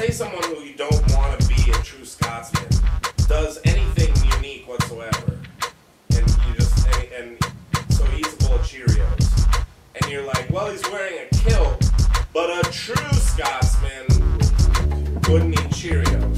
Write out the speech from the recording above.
say someone who you don't want to be a true Scotsman does anything unique whatsoever, and you just and, and so he's a bowl of Cheerios, and you're like, well, he's wearing a kilt, but a true Scotsman wouldn't eat Cheerios.